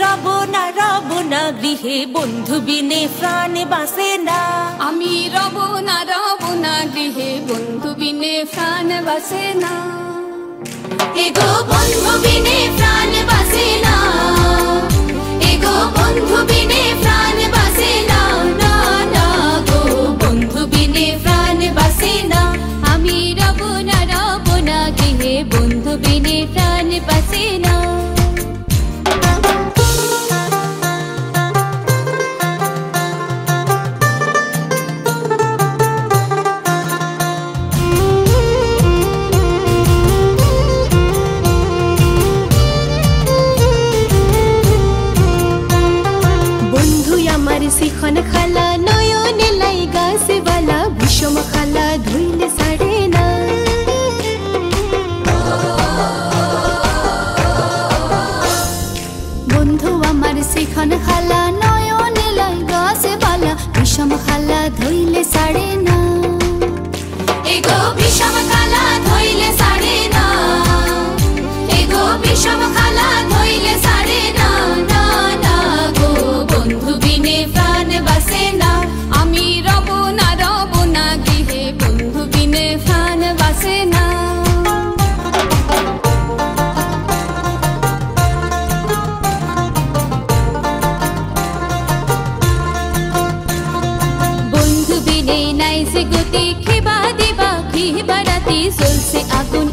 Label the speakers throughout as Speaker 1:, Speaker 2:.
Speaker 1: রব না রব না গৃহে বন্ধু বিনে প্রাণ বাসে না। আমি রব না রব না গৃহে বন্ধু বিনে প্রাণ বাসে না।
Speaker 2: এগো বন্ধু বিনে প্রাণ বাসে না।
Speaker 1: ojalá duele. से गुती खेबा देवा घी बनाती सुल से आगुन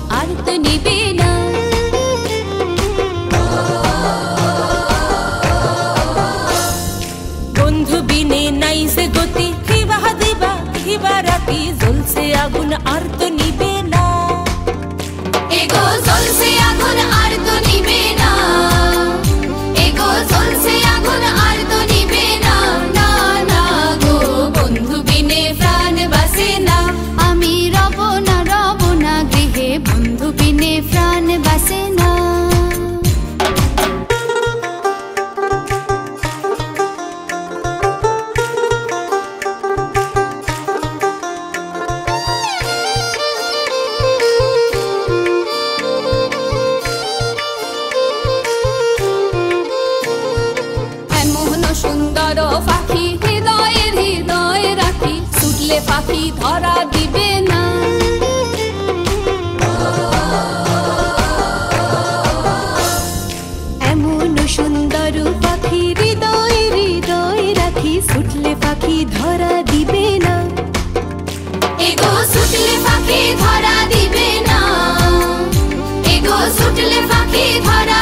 Speaker 1: দিলে পাখি ধরা দিবে না।
Speaker 3: এমন সুন্দর পাখি হৃদয় হৃদয় রাখি, ছুটলে পাখি ধরা দিবে না।
Speaker 2: ছুটলে পাখি ধরা দিবে না। এগো, ছুটলে পাখি ধরা